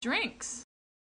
drinks.